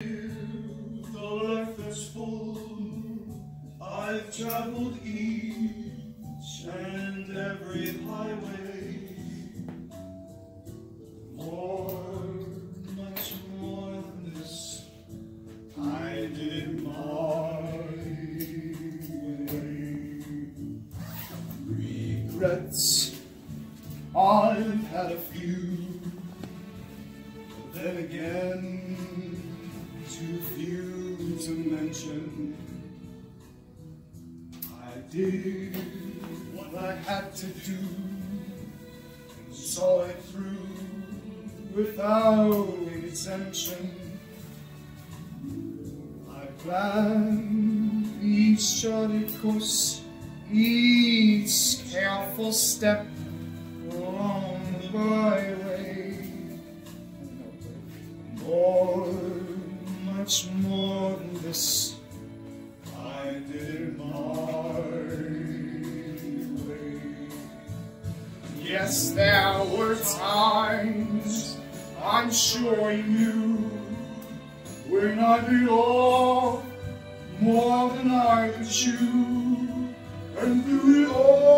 a life that's full. I've traveled each and every highway. More, much more than this, I did my way. Regrets, I've had a few. But then again, too few to mention. I did what I had to do, and saw it through without exemption. I planned each charted course, each careful step along the byway. Yes, there were times I'm sure you when I off more than I could chew, and through it all,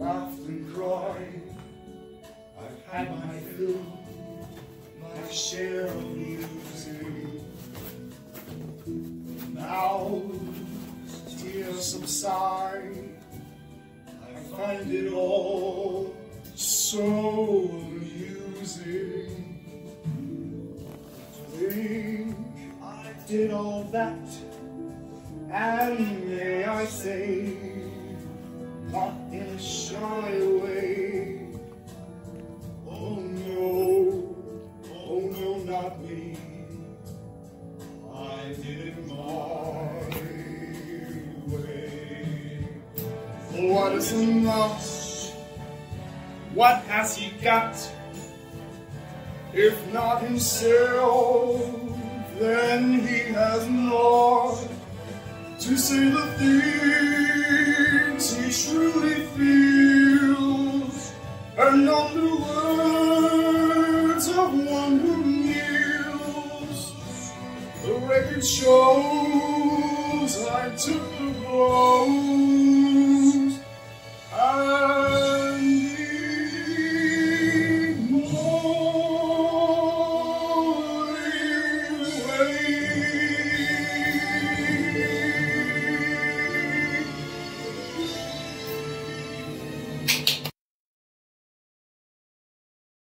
laughed and cried. I've had my fill, my share of losing. Now tears subside. I find it all so amusing. Think I did all that, and may I say, not in a shy way. Oh no, oh no, not me. I did it my way. What is mouse? What has he got? If not himself, then he has not to say the things he truly feels, and on the words of one who kneels, the record shows I took the blow.